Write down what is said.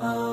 Oh.